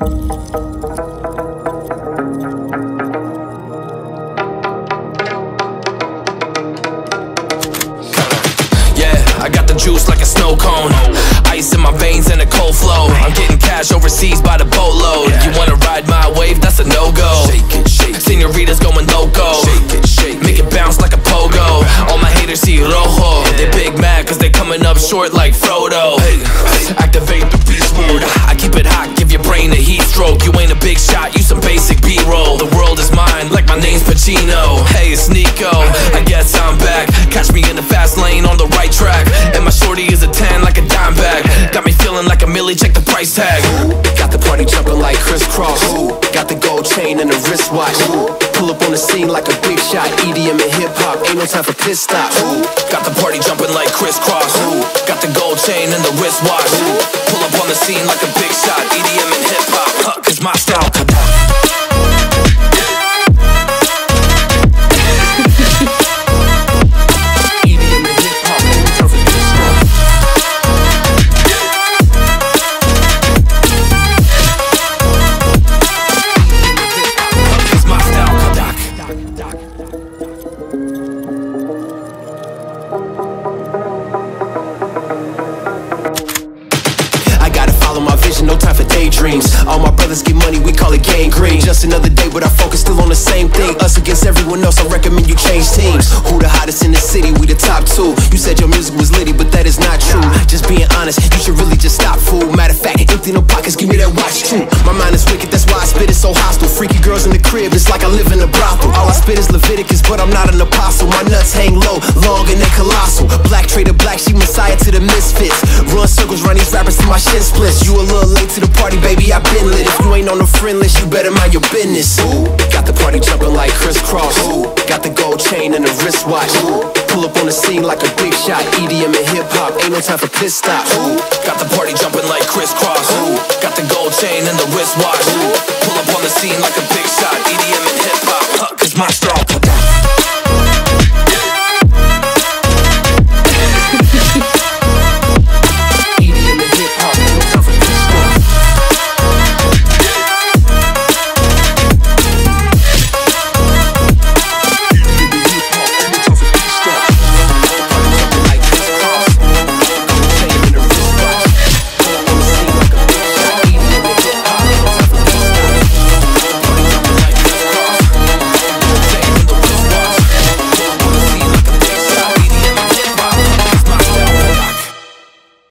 Yeah, I got the juice like a snow cone. Ice in my veins and a cold flow. I'm getting cash overseas by the boatload. You wanna ride my wave? That's a no go. Senoritas going loco. Make it bounce like a pogo. All my haters see rojo. They big mad cause they coming up short like Frodo. Pacino. Hey, it's Nieko. I guess I'm back. Catch me in the fast lane on the right track. And my shorty is a 10 like a dime bag. Got me feeling like a millie, check the price tag. Got the party jumping like crisscross. Got the gold chain and the wristwatch. Pull up on the scene like a big shot. EDM and hip hop, ain't no time for piss stop. Got the party jumping like crisscross. Got the gold chain and the wristwatch. Pull up on the scene like a big shot. EDM and hip hop. Huh, Cause my style. Follow my vision, no time for daydreams. All my brothers get money, we call it gang green. Just another day, but our focus still on the same thing. Us against everyone else, I recommend you change teams. Who the hottest in the city? We the top two. You said your music was litty, but that is not true. Just being honest, you should really just stop, fool. Matter of fact, empty no pockets, give me that watch too. My mind is wicked, that's why I spit it so hostile. Freaky girls in the crib, it's like I live in a brothel. All I spit is Leviticus, but I'm not an apostle. My nuts hang low, long and they colossal. Black trader, black, she messiah to the misfits. Circles, run these rappers till my shit splits. You a little late to the party, baby, I been lit. If you ain't on the friend list, you better mind your business. Ooh, got the party jumping like crisscross. Ooh, got the gold chain and the wristwatch. Ooh, pull up on the scene like a big shot. EDM and hip hop, ain't no time for piss stops. Got the party jumping like crisscross. Ooh, Got the gold chain and the wristwatch.